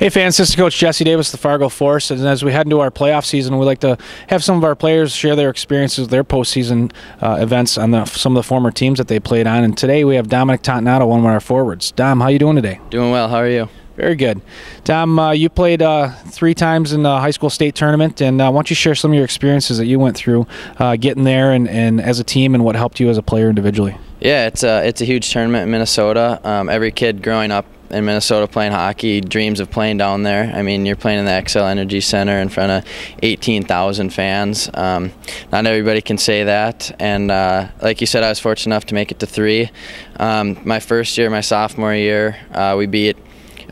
Hey fans, this is Coach Jesse Davis, the Fargo Force, and as we head into our playoff season, we like to have some of our players share their experiences, their postseason uh, events on the, some of the former teams that they played on. And today we have Dominic Toninato, one of our forwards. Dom, how you doing today? Doing well. How are you? Very good. Dom, uh, you played uh, three times in the high school state tournament, and uh, why don't you share some of your experiences that you went through uh, getting there and, and as a team and what helped you as a player individually? Yeah, it's a, it's a huge tournament in Minnesota. Um, every kid growing up in Minnesota playing hockey dreams of playing down there. I mean, you're playing in the Xcel Energy Center in front of 18,000 fans. Um, not everybody can say that. And uh, like you said, I was fortunate enough to make it to three. Um, my first year, my sophomore year, uh, we beat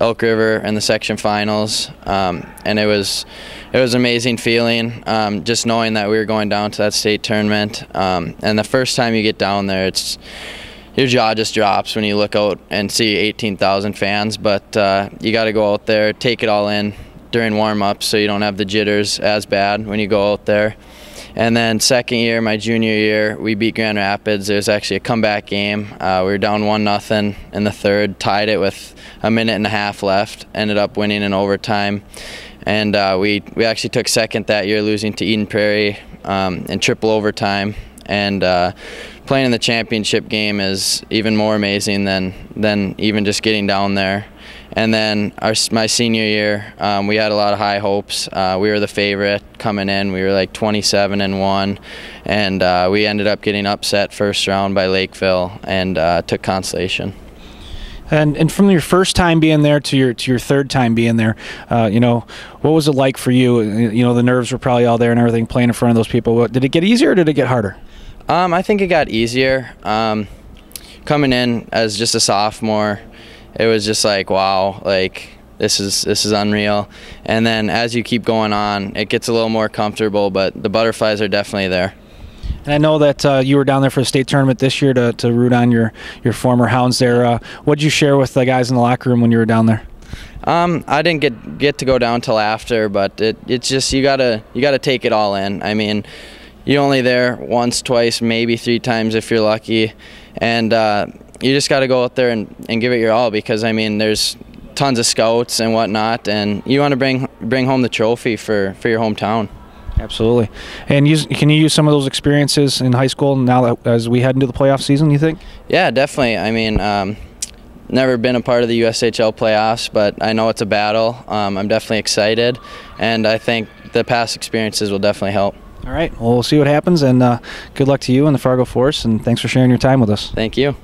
Elk River in the section finals, um, and it was it was an amazing feeling um, just knowing that we were going down to that state tournament. Um, and the first time you get down there, it's your jaw just drops when you look out and see 18,000 fans. But uh, you got to go out there, take it all in during warm-ups, so you don't have the jitters as bad when you go out there. And then second year, my junior year, we beat Grand Rapids. It was actually a comeback game. Uh, we were down one nothing in the third, tied it with a minute and a half left. Ended up winning in overtime, and uh, we we actually took second that year, losing to Eden Prairie um, in triple overtime. And uh, playing in the championship game is even more amazing than than even just getting down there. And then our, my senior year, um, we had a lot of high hopes. Uh, we were the favorite coming in. We were like 27 and one, and uh, we ended up getting upset first round by Lakeville and uh, took consolation. And, and from your first time being there to your to your third time being there, uh, you know, what was it like for you? You know, the nerves were probably all there and everything. Playing in front of those people, did it get easier or did it get harder? Um, I think it got easier. Um, coming in as just a sophomore, it was just like wow, like this is this is unreal. And then as you keep going on, it gets a little more comfortable, but the butterflies are definitely there. And I know that uh, you were down there for the state tournament this year to, to root on your, your former Hounds there. Uh, what did you share with the guys in the locker room when you were down there? Um, I didn't get get to go down till after, but it, it's just you gotta you gotta take it all in. I mean, you're only there once, twice, maybe three times if you're lucky, and uh, you just got to go out there and, and give it your all because I mean there's tons of scouts and whatnot, and you want to bring bring home the trophy for for your hometown. Absolutely. And use, can you use some of those experiences in high school now that as we head into the playoff season? You think? Yeah, definitely. I mean. Um, never been a part of the USHL playoffs, but I know it's a battle. Um, I'm definitely excited, and I think the past experiences will definitely help. All right. Well, we'll see what happens, and uh, good luck to you and the Fargo Force, and thanks for sharing your time with us. Thank you.